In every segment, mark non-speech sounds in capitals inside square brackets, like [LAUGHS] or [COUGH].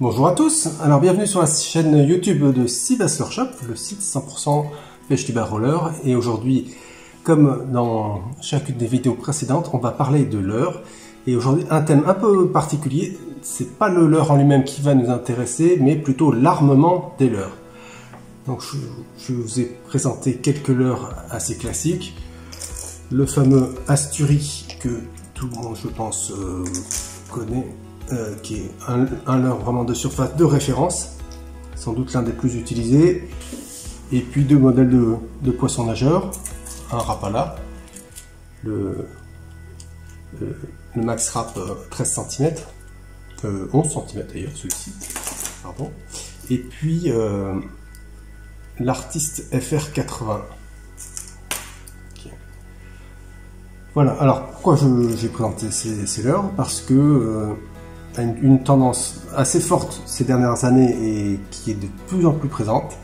Bonjour à tous, alors bienvenue sur la chaîne YouTube de Seabass Shop, le site 100% pêche du bar roller. Et aujourd'hui, comme dans chacune des vidéos précédentes, on va parler de leurre. Et aujourd'hui, un thème un peu particulier, c'est pas le leurre en lui-même qui va nous intéresser, mais plutôt l'armement des leurres. Donc je, vous ai présenté quelques leurres assez classiques. Le fameux Asturie que tout le monde, je pense, euh, connaît euh, qui est un, leurre vraiment de surface de référence, sans doute l'un des plus utilisés. Et puis deux modèles de, de poissons nageurs, un Rapala, le, le, le Max Rap 13 cm, euh, 11 cm d'ailleurs celui-ci, pardon. Et puis euh, l'artiste FR80. Voilà, alors pourquoi j'ai présenté ces, ces leurres? Parce que une, tendance assez forte ces dernières années et qui est de plus en plus présente,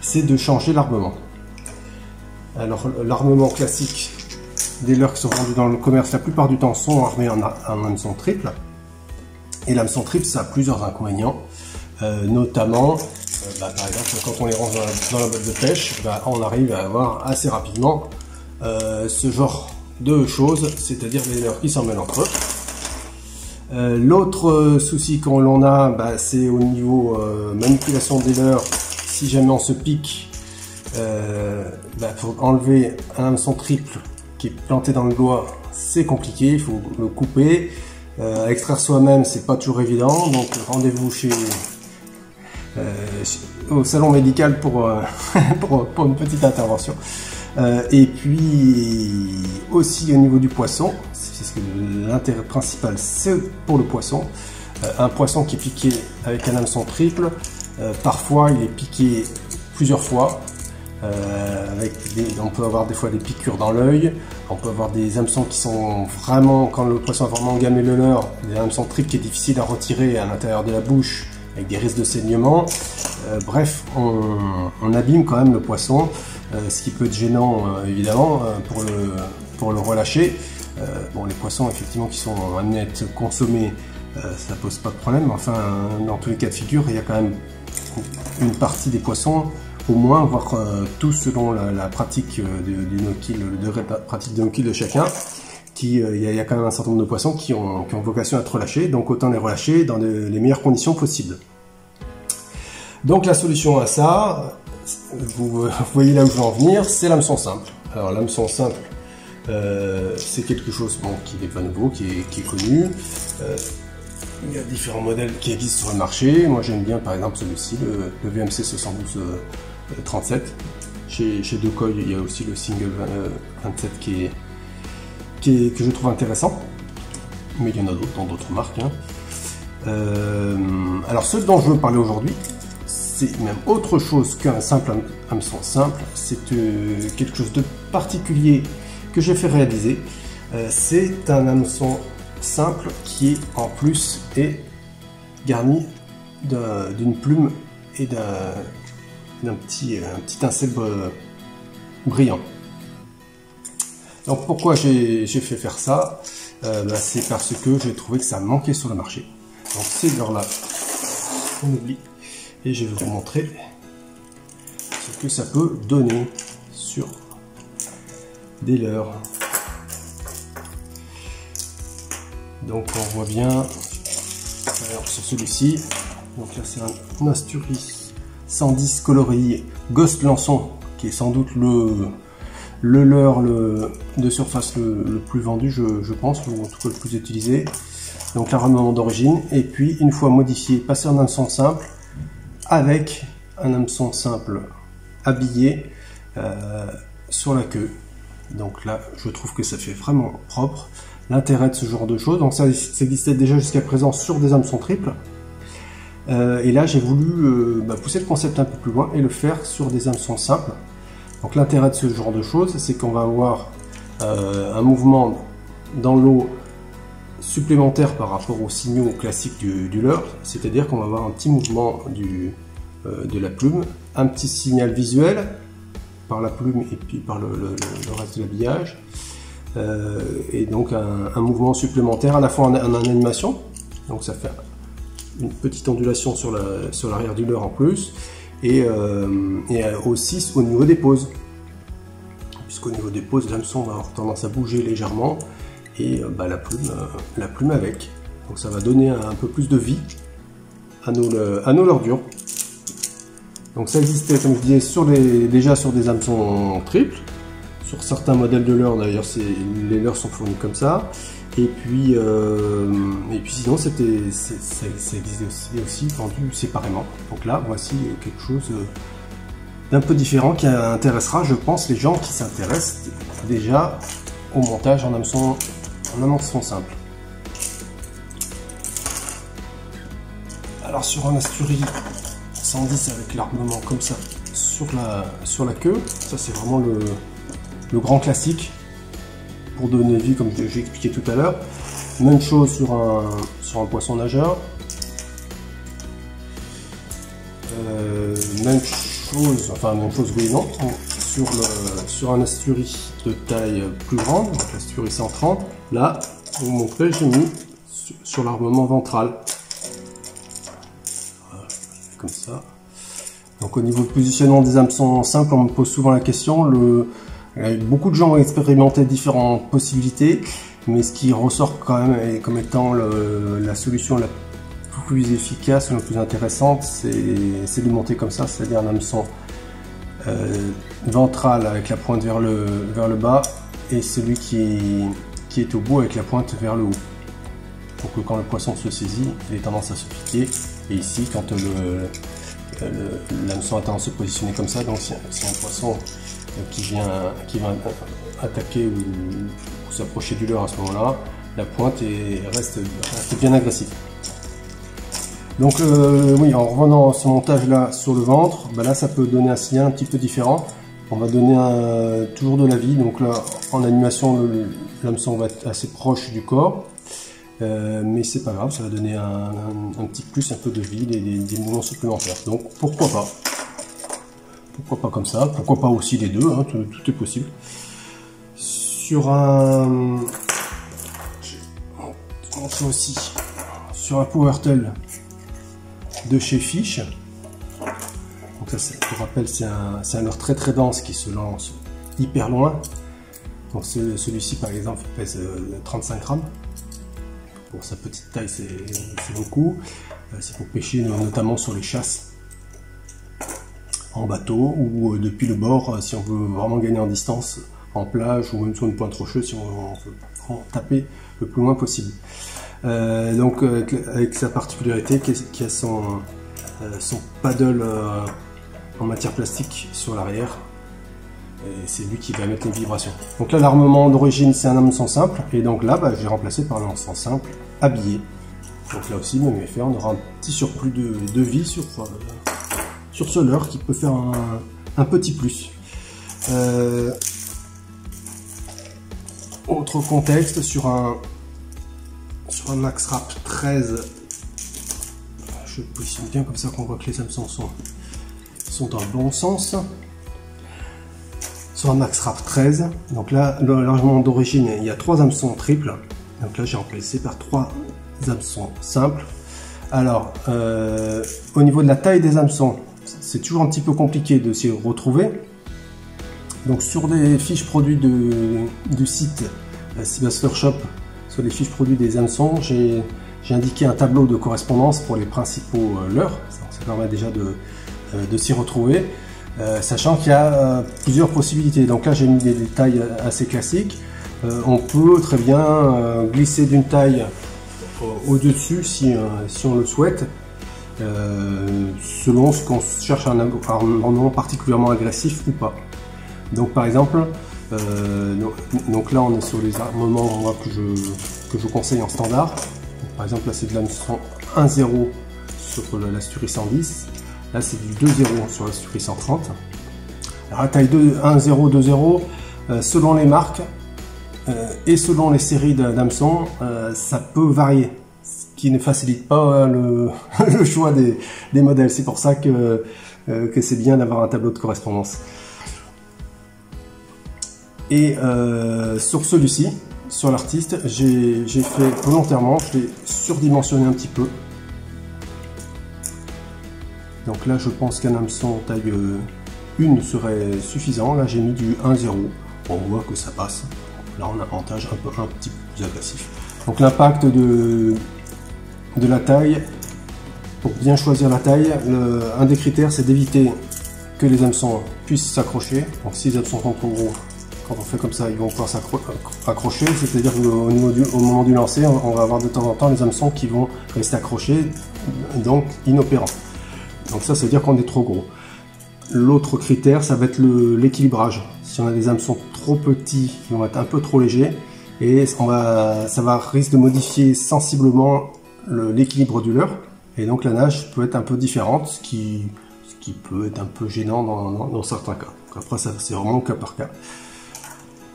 c'est de changer l'armement. Alors l'armement classique des leurres qui sont vendus dans le commerce la plupart du temps sont armés en, hameçon triple. Et l'hameçon triple ça a plusieurs inconvénients, euh, notamment euh, bah, par exemple quand on les range dans la, boîte de pêche, bah, on arrive à avoir assez rapidement euh, ce genre de choses, c'est-à-dire les leurres qui s'en mêlent entre eux. Euh, L'autre souci qu'on l'on a, bah, c'est au niveau euh, manipulation des leurres. Si jamais on se pique, euh, bah, pour enlever un hameçon triple qui est planté dans le doigt, c'est compliqué, il faut le couper. Euh, extraire soi-même, c'est pas toujours évident, donc rendez-vous chez euh, au salon médical pour, [LAUGHS] pour, une petite intervention. et puis aussi au niveau du poisson, parce que l'intérêt principal c'est pour le poisson. Euh, un poisson qui est piqué avec un hameçon triple, euh, parfois il est piqué plusieurs fois. Euh, on peut avoir des fois des piqûres dans l'œil, on peut avoir des hameçons qui sont vraiment, quand le poisson a vraiment gamé le leurre, des hameçons triples qui est difficile à retirer à l'intérieur de la bouche avec des risques de saignement. Bref, on, abîme quand même le poisson, ce qui peut être gênant évidemment pour le, pour le relâcher. Euh, bon, les poissons, effectivement, qui sont amenés à être consommés, euh, ça pose pas de problème. Enfin, dans tous les cas de figure, il y a quand même une partie des poissons, au moins, voire euh, tout selon la, la pratique du, du no-kill, de pratique de de chacun. Qui, il y, a, quand même un certain nombre de poissons qui ont, vocation à être relâchés, donc autant les relâcher dans les meilleures conditions possibles. Donc la solution à ça, vous, vous voyez là où je veux en venir, c'est l'hameçon simple. Alors l'hameçon simple, euh, c'est quelque chose bon, qui n'est pas nouveau, qui est, connu. Euh, il y a différents modèles qui existent sur le marché. Moi j'aime bien par exemple celui-ci, le, le, VMC 72 euh, 37. Chez, chez Decoy, il y a aussi le Single 27 qui est, qui est, que je trouve intéressant. Mais il y en a d'autres dans d'autres marques. Hein. Alors ce dont je veux parler aujourd'hui, c'est même autre chose qu'un simple hameçon simple. C'est quelque chose de particulier que j'ai fait réaliser. Euh, c'est un hameçon simple qui en plus est garni d'une plume et d'un petit, un petit incel brillant. Donc pourquoi j'ai fait faire ça? Euh, bah, C'est parce que j'ai trouvé que ça manquait sur le marché. Donc ces leurres là, on oublie. Et je vais vous montrer ce que ça peut donner sur des leurres. Donc on voit bien alors, sur celui-ci. Donc là c'est un Asturie 110 coloris Ghost Lançon qui est sans doute le le leurre le, de surface le, plus vendu je, pense, ou en tout cas le plus utilisé. Donc l'armement d'origine, et puis une fois modifié, passer en hameçon simple avec un hameçon simple habillé euh, sur la queue. Donc là, je trouve que ça fait vraiment propre. L'intérêt de ce genre de choses, donc ça, existait déjà jusqu'à présent sur des hameçons triples. Euh, et là, j'ai voulu euh, bah, pousser le concept un peu plus loin et le faire sur des hameçons simples. Donc l'intérêt de ce genre de choses, c'est qu'on va avoir euh, un mouvement dans l'eau supplémentaire par rapport aux signaux classiques du, leurre, c'est-à-dire qu'on va avoir un petit mouvement de la plume, un petit signal visuel par la plume et puis par le, reste de l'habillage, euh, et donc un, mouvement supplémentaire à la fois en, animation, donc ça fait une petite ondulation sur l'arrière sur du leurre en plus, et, et aussi au niveau des poses. Puisqu'au niveau des poses, l'hameçon va avoir tendance à bouger légèrement et euh, bah, la, plume, euh, la plume avec. Donc ça va donner un, peu plus de vie à nos, à nos leurres Donc ça existait, comme je disais, sur déjà sur des hameçons triples. Sur certains modèles de leurres, d'ailleurs, les leurres sont fournis comme ça. Et puis, euh, et puis sinon, c'était, ça, existait aussi, aussi, vendu séparément. Donc là, voici quelque chose d'un peu différent qui intéressera, je pense, les gens qui s'intéressent déjà au montage en hameçon, en hameçon simple. Alors sur un Asturie 110 avec l'armement comme ça sur la, sur la queue, ça c'est vraiment le, le, grand classique pour donner vie comme j'ai expliqué tout à l'heure. Même chose sur un, sur un poisson nageur. Euh, même chose, enfin même chose oui sur, le, sur un Asturie de taille plus grande, donc l'Asturie 130, là, pour vous montrer, j'ai mis sur, l'armement ventral. Comme ça. Donc au niveau positionnement des hameçons simples, on me pose souvent la question, le, beaucoup de gens ont expérimenté différentes possibilités, mais ce qui ressort quand même comme étant la solution la plus efficace, la plus intéressante, c'est de monter comme ça, c'est-à-dire un hameçon euh, ventral avec la pointe vers le, vers le bas et celui qui, qui est au bout avec la pointe vers le haut. Pour que quand le poisson se saisit, il ait tendance à se piquer. Et ici, quand l'hameçon a tendance à se positionner comme ça, donc c'est un poisson qui vient, qui va attaquer ou, s'approcher du leurre à ce moment-là, la pointe reste, reste bien agressive. Donc euh, oui, en revenant à ce montage là sur le ventre, bah là ça peut donner un signal un petit peu différent. On va donner toujours de la vie, donc là en animation l'hameçon va être assez proche du corps. Euh, mais c'est pas grave, ça va donner un, petit plus, un peu de vie, des, des, mouvements supplémentaires. Donc pourquoi pas? Pourquoi pas comme ça? Pourquoi pas aussi les deux hein, tout, est possible. Sur un... Aussi sur un PowerTel de chez Fish. Donc ça, pour rappel, c'est un, un très très dense qui se lance hyper loin. Donc celui-ci, par exemple, pèse 35 euh, grammes. Pour sa petite taille, c'est beaucoup. Euh, c'est pour pêcher notamment sur les chasses en bateau ou euh, depuis le bord si on veut vraiment gagner en distance en plage ou même sur une pointe rocheuse si on veut taper le plus loin possible. Euh, donc avec, sa particularité qui a son, euh, son paddle euh, en matière plastique sur l'arrière. Et c'est lui qui va mettre les vibrations. Donc là l'armement d'origine c'est un hameçon simple et donc là bah, j'ai remplacé par un hameçon simple habillé. Donc là aussi même effet, on aura un petit surplus de, vie sur, sur ce leurre qui peut faire un, petit plus. autre contexte sur un, sur un Max Rap 13, je positionne bien comme ça qu'on voit que les hameçons sont, sont dans le bon sens. Sur Max Rap 13, donc là, l'arrangement d'origine, il y a trois hameçons triples. Donc là, j'ai remplacé par trois hameçons simples. Alors, euh, au niveau de la taille des hameçons, c'est toujours un petit peu compliqué de s'y retrouver. Donc sur des fiches produits de, du site Seabaster Shop, les fiches produits des hameçons, j'ai indiqué un tableau de correspondance pour les principaux euh, leurres. Ça, permet déjà de, euh, s'y retrouver. Euh, sachant qu'il y a plusieurs possibilités. Donc là j'ai mis des détails assez classiques. on peut très bien glisser d'une taille au-dessus si, si, on le souhaite, selon ce qu'on cherche un environnement particulièrement agressif ou pas. Donc par exemple, euh, donc, là, on est sur les armements que je, que conseille en standard. par exemple, là, c'est de la 1.0 sur l'Asturie 110. Là, c'est du 2.0 sur l'Asturie 130. Alors, la taille 1.0, 2.0, euh, selon les marques euh, et selon les séries d'hameçons, ça peut varier. Ce qui ne facilite pas [LAUGHS] le, choix des, modèles. C'est pour ça que, c'est bien d'avoir un tableau de correspondance. Et euh, sur celui-ci, sur l'artiste, j'ai fait volontairement, je l'ai surdimensionné un petit peu. Donc là, je pense qu'un hameçon taille 1 serait suffisant. Là, j'ai mis du 1-0. on voit que ça passe. Là, on a un avantage un, peu, un petit peu plus agressif. Donc l'impact de, de la taille, pour bien choisir la taille, un des critères, c'est d'éviter que les hameçons puissent s'accrocher. Donc si les hameçons sont trop gros, quand on fait comme ça, ils vont pouvoir s'accrocher. C'est-à-dire qu'au au moment du lancer, on va avoir de temps en temps les hameçons qui vont rester accrochés, donc inopérants. Donc ça, veut dire qu'on est trop gros. L'autre critère, ça va être l'équilibrage. Si on a des hameçons trop petits, ils vont être un peu trop légers et ça va risque de modifier sensiblement l'équilibre du leurre. Et donc la nage peut être un peu différente, ce qui, peut être un peu gênant dans, certains cas. après, c'est vraiment cas par cas.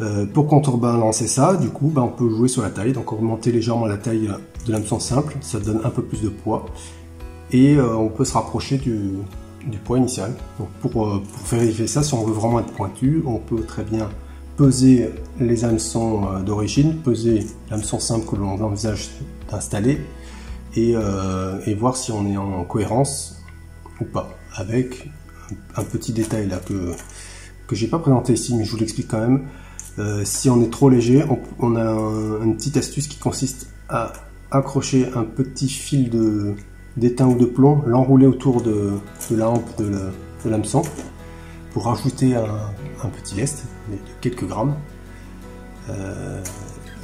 Euh, pour contrebalancer ça, du coup, bah, on peut jouer sur la taille, donc augmenter légèrement la taille de l'hameçon simple, ça donne un peu plus de poids, et euh, on peut se rapprocher du, du poids initial. Donc pour, euh, pour, vérifier ça, si on veut vraiment être pointu, on peut très bien peser les hameçons euh, d'origine, peser l'hameçon simple que l'on envisage d'installer et, voir si on est en cohérence ou pas. Avec un petit détail là que, que j'ai pas présenté ici, mais je vous l'explique quand même. Si on est trop léger, on, a une petite astuce qui consiste à accrocher un petit fil de d'étain ou de plomb, l'enrouler autour de, la hampe de l'hameçon pour rajouter un, petit lest de quelques grammes. Euh,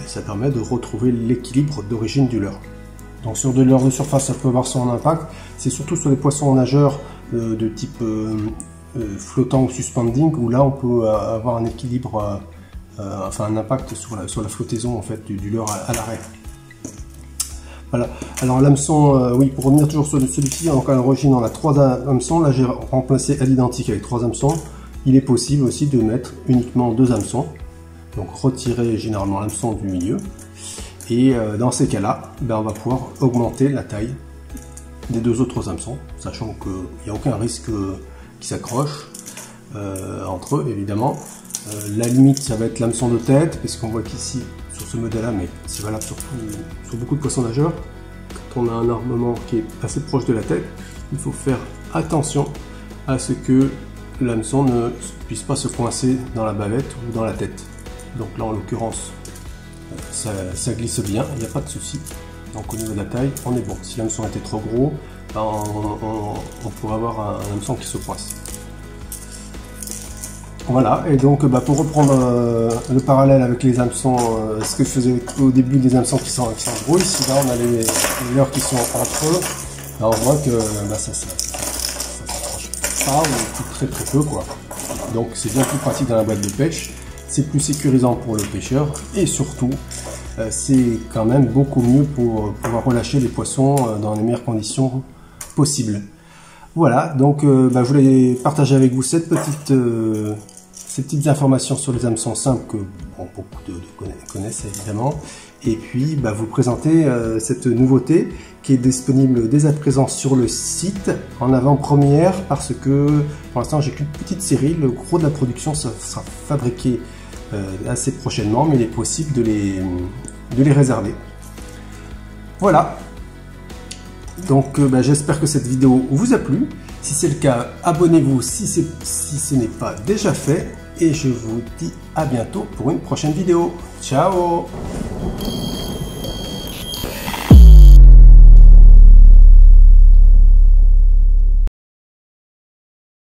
ça permet de retrouver l'équilibre d'origine du leurre. Donc sur de leurre de surface, ça peut avoir son impact. C'est surtout sur les poissons nageurs euh, de type euh, flottant ou suspending où là on peut avoir un équilibre, enfin un impact sur la, sur la flottaison en fait du, leurre à l'arrêt. Voilà. Alors l'hameçon, euh, oui, pour revenir toujours sur celui-ci, en l'origine on a trois hameçons. Là j'ai remplacé à l'identique avec trois hameçons. Il est possible aussi de mettre uniquement deux hameçons. Donc retirer généralement l'hameçon du milieu. Et euh, dans ces cas-là, ben, on va pouvoir augmenter la taille des deux autres hameçons, sachant qu'il n'y a aucun risque qui s'accroche euh, entre eux, évidemment. la limite, ça va être l'hameçon de tête, puisqu'on voit qu'ici, sur ce modèle-là, mais c'est valable sur, sur beaucoup de poissons nageurs. Quand on a un armement qui est assez proche de la tête, il faut faire attention à ce que l'hameçon ne puisse pas se coincer dans la bavette ou dans la tête. Donc là, en l'occurrence, ça, glisse bien, il n'y a pas de souci. Donc au niveau de la taille, on est bon. Si l'hameçon était trop gros, ben, on, pourrait avoir un hameçon qui se coince. Voilà, et donc bah, pour reprendre euh, le parallèle avec les hameçons, euh, ce que je faisais au début des hameçons qui sont ici là on a les, les qui sont entre eux, là on voit que bah, ça, ça, ça, pas très très peu quoi. Donc c'est bien plus pratique dans la boîte de pêche, c'est plus sécurisant pour le pêcheur et surtout euh, c'est quand même beaucoup mieux pour pouvoir relâcher les poissons dans les meilleures conditions possibles. Voilà, donc bah, je voulais partager avec vous cette petite ces petites informations sur les hameçons simples que beaucoup de, connaissent évidemment. Et puis bah, vous présenter euh, cette nouveauté qui est disponible dès à présent sur le site en avant-première parce que pour l'instant j'ai qu'une petite série. Le gros de la production sera fabriqué euh, assez prochainement, mais il est possible de les, de les réserver. Voilà. Donc euh, bah, j'espère que cette vidéo vous a plu. Si c'est le cas, abonnez-vous si ce n'est pas déjà fait et je vous dis à bientôt pour une prochaine vidéo. Ciao